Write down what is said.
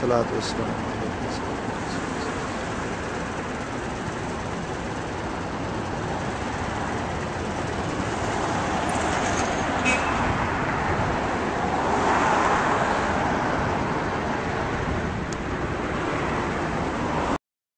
صلاحت وسلم